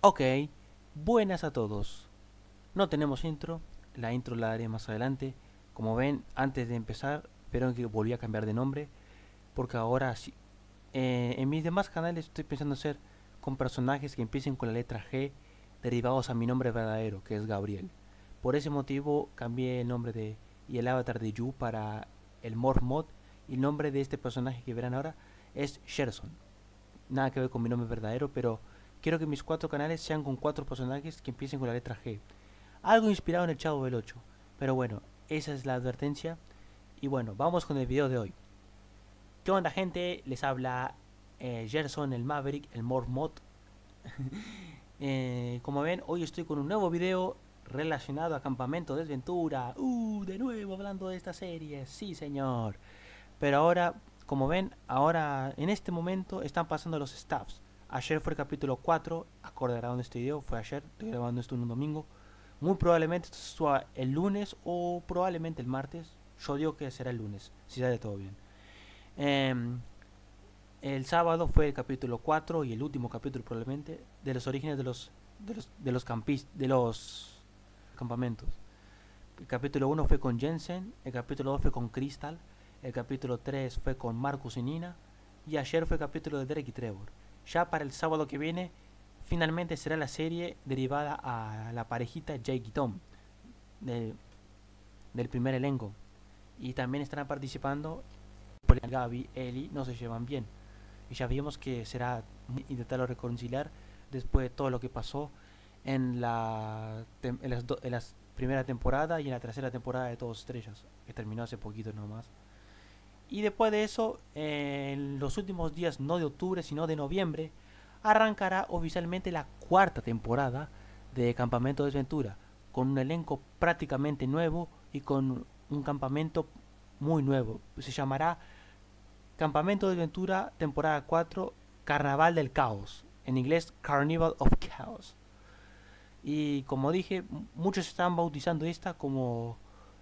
ok, buenas a todos. No tenemos intro, la intro la daré más adelante. Como ven, antes de empezar, pero que volví a cambiar de nombre, porque ahora sí. Eh, en mis demás canales estoy pensando hacer con personajes que empiecen con la letra G, derivados a mi nombre verdadero, que es Gabriel. Por ese motivo cambié el nombre de y el avatar de Yu para el Morph Mod y el nombre de este personaje que verán ahora es Sherson. Nada que ver con mi nombre verdadero, pero quiero que mis cuatro canales sean con cuatro personajes que empiecen con la letra G. Algo inspirado en el Chavo del 8. Pero bueno, esa es la advertencia. Y bueno, vamos con el video de hoy. ¿Qué onda gente? Les habla eh, Gerson, el Maverick, el Morph Mod. eh, como ven, hoy estoy con un nuevo video relacionado a Campamento Desventura. Uh, de nuevo hablando de esta serie. Sí, señor. Pero ahora, como ven, ahora en este momento están pasando los staffs. Ayer fue el capítulo 4, acorde grabando este video, fue ayer, estoy grabando esto un domingo. Muy probablemente esto el lunes o probablemente el martes. Yo digo que será el lunes, si sale todo bien. Eh, el sábado fue el capítulo 4 y el último capítulo probablemente de los orígenes de los de los, de los campistas, de los campamentos. El capítulo 1 fue con Jensen, el capítulo 2 fue con Crystal, el capítulo 3 fue con Marcus y Nina, y ayer fue el capítulo de Derek y Trevor. Ya para el sábado que viene, finalmente será la serie derivada a la parejita Jake y Tom, de, del primer elenco. Y también estarán participando Gaby, Ellie, no se llevan bien. Y ya vimos que será intentarlo reconciliar después de todo lo que pasó en la, primera temporada y en la tercera temporada de Todos Estrellas, que terminó hace poquito nomás. Y después de eso, en los últimos días, no de octubre, sino de noviembre, arrancará oficialmente la cuarta temporada de Campamento de Desventura, con un elenco prácticamente nuevo y con un campamento muy nuevo. Se llamará Campamento de Desventura, temporada 4, Carnaval del Caos. En inglés, Carnival of Chaos. Y como dije, muchos están bautizando esta como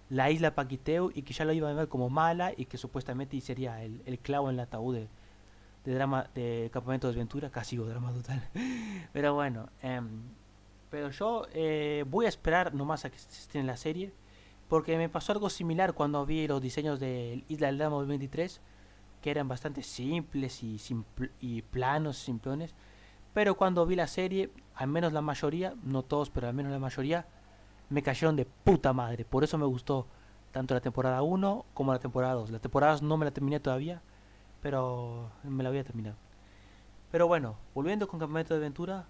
la isla Paquiteo y que ya lo iban a ver como mala y que supuestamente sería el, el clavo en el ataúd de, de, drama de Campamento de Desventura, casi o drama total. pero bueno, eh, pero yo eh, voy a esperar nomás a que esté en la serie porque me pasó algo similar cuando vi los diseños de Isla del Drama 2023 que eran bastante simples y, simple, y planos, simplones. Pero cuando vi la serie, al menos la mayoría, no todos, pero al menos la mayoría, me cayeron de puta madre. Por eso me gustó tanto la temporada 1 como la temporada 2. La temporada 2 no me la terminé todavía, pero me la voy a terminar. Pero bueno, volviendo con Campamento de Aventura,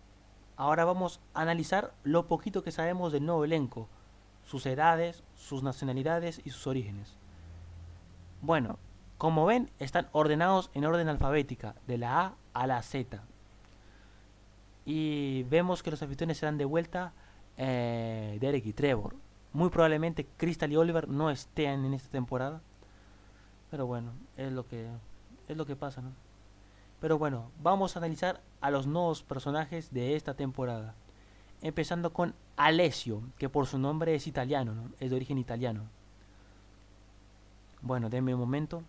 ahora vamos a analizar lo poquito que sabemos del nuevo elenco, sus edades, sus nacionalidades y sus orígenes. Bueno, como ven, están ordenados en orden alfabética, de la A a la Z. Y vemos que los anfitriones serán de vuelta eh, Derek y Trevor. Muy probablemente Crystal y Oliver no estén en esta temporada. Pero bueno, es lo que es lo que pasa, ¿no? Pero bueno, vamos a analizar a los nuevos personajes de esta temporada. Empezando con Alessio, que por su nombre es italiano, ¿no? es de origen italiano. Bueno, denme un momento.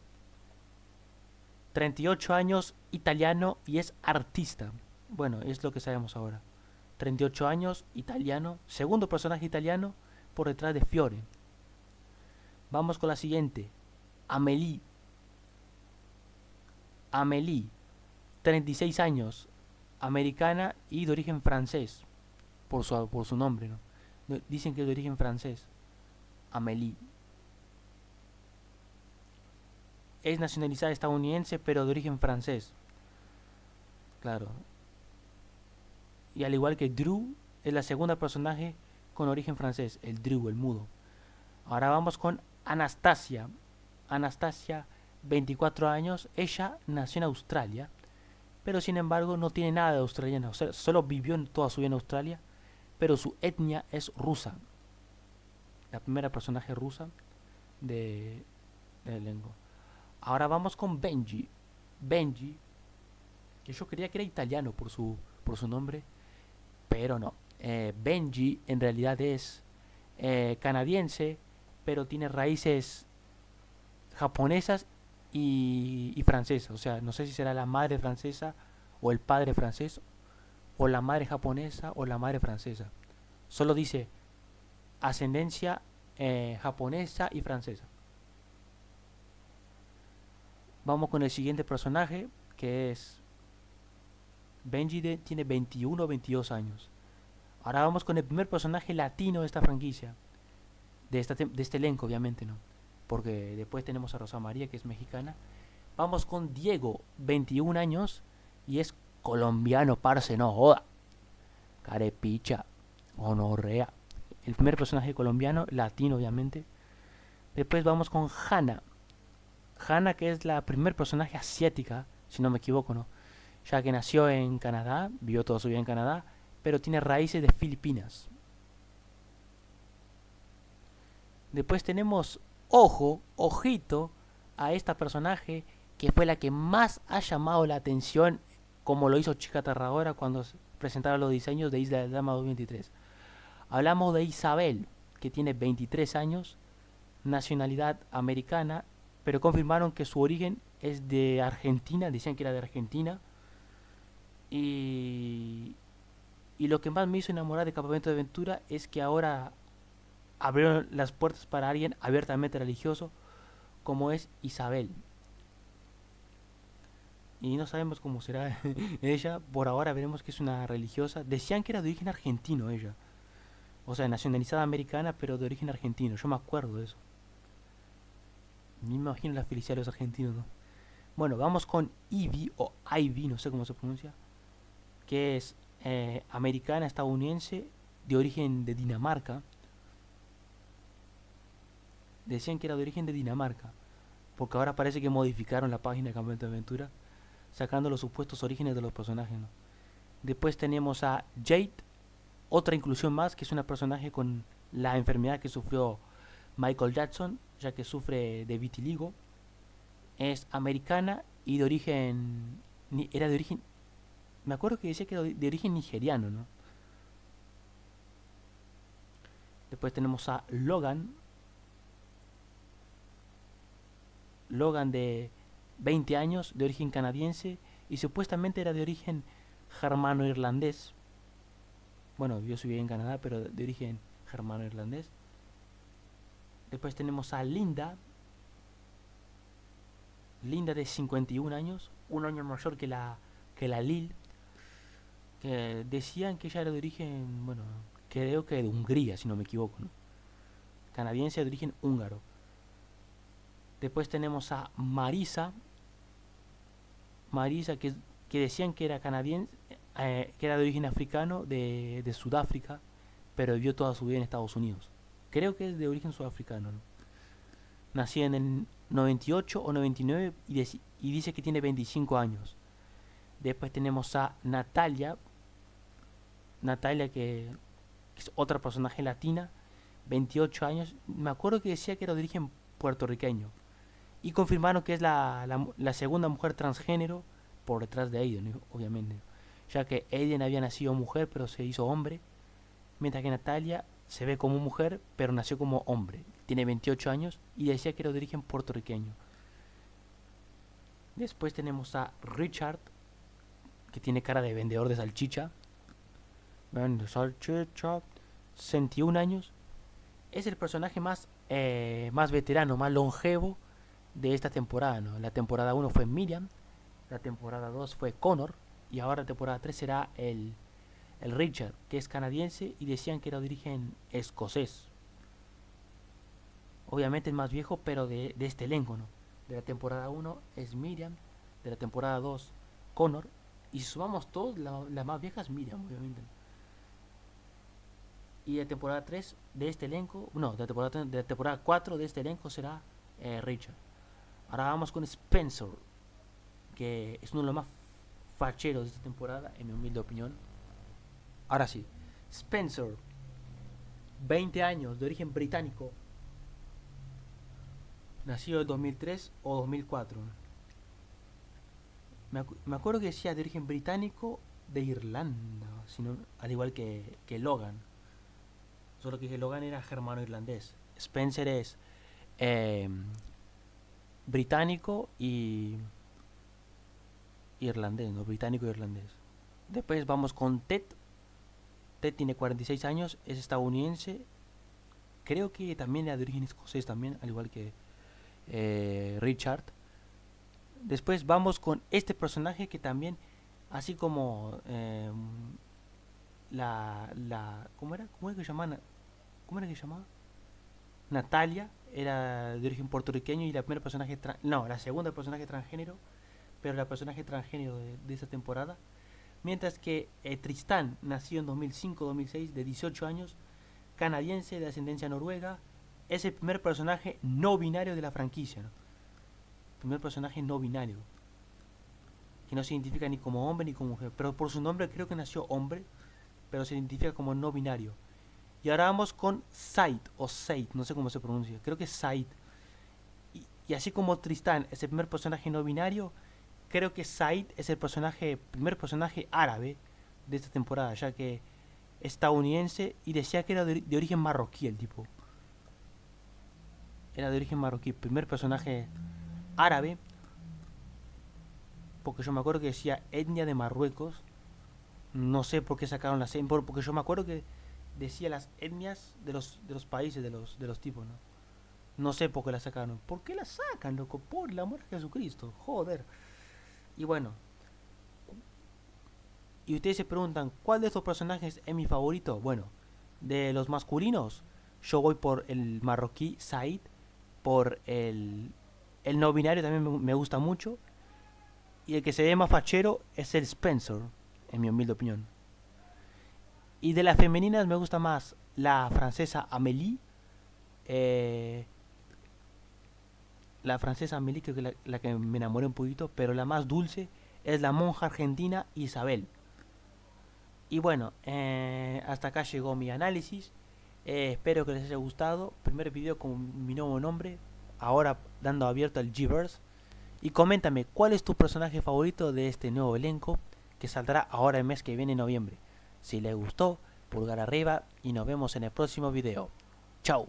38 años, italiano y es artista. Bueno, es lo que sabemos ahora. 38 años, italiano, segundo personaje italiano por detrás de Fiore. Vamos con la siguiente. Amélie. Amélie, 36 años, americana y de origen francés, por su, nombre, ¿no? Dicen que es de origen francés. Amélie. Es nacionalizada estadounidense, pero de origen francés. Claro, y al igual que Drew, es la segunda personaje con origen francés, el Drew, el mudo. Ahora vamos con Anastasia. Anastasia, 24 años, ella nació en Australia, pero sin embargo no tiene nada de australiana, o sea, solo vivió toda su vida en Australia, pero su etnia es rusa. La primera personaje rusa de, del elenco. Ahora vamos con Benji. Benji, que yo creía que era italiano por su, por su nombre, pero no. Eh, Benji en realidad es eh, canadiense, pero tiene raíces japonesas y, y francesas. O sea, no sé si será la madre francesa o el padre francés, o la madre japonesa o la madre francesa. Solo dice ascendencia eh, japonesa y francesa. Vamos con el siguiente personaje, que es Benji tiene 21 o 22 años. Ahora vamos con el primer personaje latino de esta franquicia. De, esta, de este elenco, obviamente, ¿no? Porque después tenemos a Rosa María, que es mexicana. Vamos con Diego, 21 años, y es colombiano, parce, no joda. Carepicha, honorrea. El primer personaje colombiano, latino, obviamente. Después vamos con Hannah. Hannah, que es la primer personaje asiática, si no me equivoco, ¿no? Ya que nació en Canadá, vivió toda su vida en Canadá, pero tiene raíces de Filipinas. Después tenemos ojo, ojito a esta personaje que fue la que más ha llamado la atención, como lo hizo Chica Tarragora cuando presentaron los diseños de Isla del Dama 2023. Hablamos de Isabel, que tiene 23 años, nacionalidad americana, pero confirmaron que su origen es de Argentina, decían que era de Argentina. Y, y lo que más me hizo enamorar de Campamento de Aventura es que ahora abrieron las puertas para alguien abiertamente religioso como es Isabel. Y no sabemos cómo será ella. Por ahora veremos que es una religiosa. Decían que era de origen argentino ella. O sea, nacionalizada americana, pero de origen argentino. Yo me acuerdo de eso. Ni me imagino la felicidad de argentinos, ¿no? Bueno, vamos con Ivy o Ivy, no sé cómo se pronuncia. Es eh, americana, estadounidense, de origen de Dinamarca. Decían que era de origen de Dinamarca, porque ahora parece que modificaron la página de Campamento de Aventura, sacando los supuestos orígenes de los personajes. Después tenemos a Jade, otra inclusión más, que es una personaje con la enfermedad que sufrió Michael Jackson, ya que sufre de vitiligo. Es americana y de origen... Era de origen me acuerdo que decía que era de origen nigeriano, ¿no? Después tenemos a Logan. Logan de 20 años, de origen canadiense y supuestamente era de origen germano-irlandés. Bueno, yo soy en Canadá, pero de origen germano-irlandés. Después tenemos a Linda. Linda de 51 años, un año mayor que la, que la Lil decían que ella era de origen, bueno, creo que de Hungría, si no me equivoco, ¿no? Canadiense de origen húngaro. Después tenemos a Marisa. Marisa, que, que decían que era canadiense, eh, que era de origen africano, de, de, Sudáfrica, pero vivió toda su vida en Estados Unidos. Creo que es de origen sudafricano, ¿no? Nacida en el 98 o 99 y, y dice que tiene 25 años. Después tenemos a Natalia, Natalia, que, es otra personaje latina, 28 años. Me acuerdo que decía que era de origen puertorriqueño. Y confirmaron que es la, la, segunda mujer transgénero por detrás de Aiden, obviamente. Ya que Aiden había nacido mujer, pero se hizo hombre. Mientras que Natalia se ve como mujer, pero nació como hombre. Tiene 28 años y decía que era de origen puertorriqueño. Después tenemos a Richard, que tiene cara de vendedor de salchicha. Salchicha, 61 años. Es el personaje más, eh, más veterano, más longevo de esta temporada. La temporada 1 fue Miriam, la temporada 2 fue Connor y ahora la temporada 3 será el, el Richard, que es canadiense y decían que era de origen escocés. Obviamente es más viejo, pero de, este elenco, ¿no? De la temporada 1 es Miriam, de la temporada 2 Connor, y si sumamos todos, la, la más vieja es Miriam, obviamente. Y de temporada 3 de este elenco, no, de temporada, de temporada 4 de este elenco será eh, Richard. Ahora vamos con Spencer, que es uno de los más facheros de esta temporada, en mi humilde opinión. Ahora sí, Spencer, 20 años, de origen británico, nacido en 2003 o 2004. Me, me, acuerdo que decía de origen británico de Irlanda, sino, al igual que, que Logan. Solo que Logan era germano-irlandés. Spencer es eh, británico y irlandés, ¿no? Británico e irlandés. Después vamos con Ted. Ted tiene 46 años, es estadounidense. Creo que también era de origen escocés también, al igual que eh, Richard. Después vamos con este personaje que también, así como eh, la, la, ¿cómo era? ¿Cómo era que se llamaba? ¿Cómo era que se llamaba? Natalia era de origen puertorriqueño y la primera personaje, no, la segunda personaje transgénero, pero la personaje transgénero de, esa temporada. Mientras que eh, Tristán nació en 2005-2006, de 18 años, canadiense de ascendencia noruega, es el primer personaje no binario de la franquicia. Primer personaje no binario. Que no se identifica ni como hombre ni como mujer. Pero por su nombre creo que nació hombre, pero se identifica como no binario. Y ahora vamos con Said o Said, no sé cómo se pronuncia, creo que es Said. Y, así como Tristán es el primer personaje no binario, creo que Said es el personaje, primer personaje árabe de esta temporada, ya que estadounidense y decía que era de, de origen marroquí el tipo. Era de origen marroquí, primer personaje árabe, porque yo me acuerdo que decía etnia de Marruecos. No sé por qué sacaron la porque yo me acuerdo que decía las etnias de los, de los países, de los, de los tipos, ¿no? No sé por qué la sacaron. ¿Por qué la sacan, loco? Por el amor de Jesucristo. Joder. Y bueno. Y ustedes se preguntan, ¿cuál de estos personajes es mi favorito? Bueno, de los masculinos, yo voy por el marroquí Said. Por el, el no binario también me, gusta mucho. Y el que se ve más fachero es el Spencer, en mi humilde opinión. Y de las femeninas me gusta más la francesa Amélie. Eh, la francesa Amélie, creo que la, la, que me enamoré un poquito, pero la más dulce es la monja argentina Isabel. Y bueno, eh, hasta acá llegó mi análisis. Eh, espero que les haya gustado. Primer video con mi nuevo nombre. Ahora dando abierto al Gverse. Y coméntame, ¿cuál es tu personaje favorito de este nuevo elenco que saldrá ahora el mes que viene en noviembre? Si les gustó, pulgar arriba y nos vemos en el próximo video. Chao.